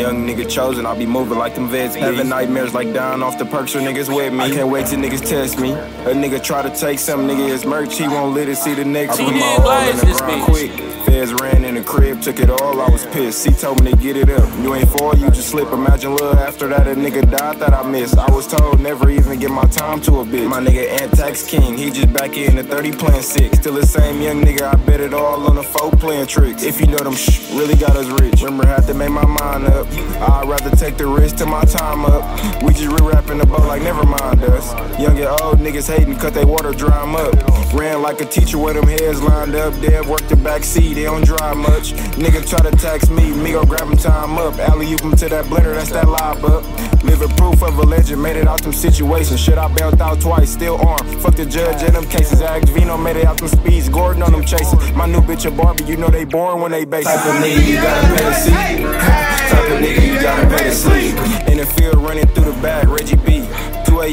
Young nigga chosen, I'll be moving like them vets. Having nightmares like dying off the perks or niggas with me. I can't wait till niggas test me. A nigga try to take some nigga his merch, he won't let it see the next He one. did My all in the this ground quick. Feds ran in the crib, took it all, I was pissed. He told me to get it up. You ain't for you just slip. Imagine little after that a nigga died that I missed. I was told never even give my time to a bitch. My nigga Antax King, he just back in the 30 playing six. Still the same young nigga, I bet it all on the four playing tricks. If you know them shh, really got us rich. Remember, had to make my mind up. I'd rather take the risk till my time up. We just re-rapping the boat like never mind us. Young and old niggas hating, cut they water, dry 'em up. Ran like a teacher with them heads lined up. Dead work the back seat, they don't drive much. Nigga try to tax me, me go grab him time up. Alley oop him to that blender, that's that lob up. Living proof of a legend, made it out them situations. Shit, I bailed out twice, still armed. Fuck the judge in them cases. Ask Vino made it out them speeds. Gordon on them chasing. My new bitch a Barbie, you know they boring when they base. Type of nigga you gotta pay to see. Type of nigga you gotta pay to sleep. In the field running through the bag, Reggie B. 2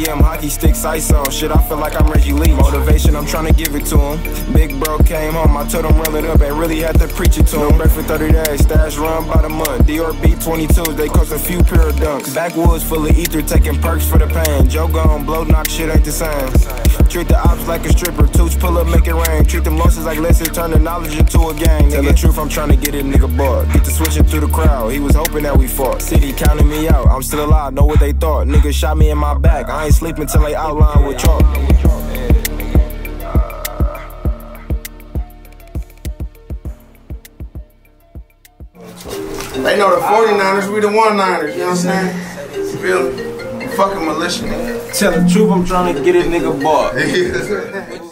a.m. hockey sticks, ice on. Shit, I feel like I'm Reggie Lee. Motivation, I'm trying to give it to him. Big bro came home, I told him roll it up and really had to preach it to him. Break for 30 days, stash run by the month. DRB 22s, they cost a few pair of dunks. Backwoods full of ether, taking perks for the pain. Joe gone, blow knock, shit ain't the same. Treat the ops like a stripper, toots pull up, make it rain. Treat them losses like lessons, turn the knowledge into a game. Tell the truth, I'm trying to get a nigga bought. Get to switching through the crowd, he was hoping that we fought. City counting me out, I'm still alive, know what they thought. Niggas shot me in my back, I ain't sleeping till they outline with chalk. They know the 49ers, we the one niners, you know what I'm saying? Feel me? Fucking militia. Tell the truth, I'm trying to get a nigga bought.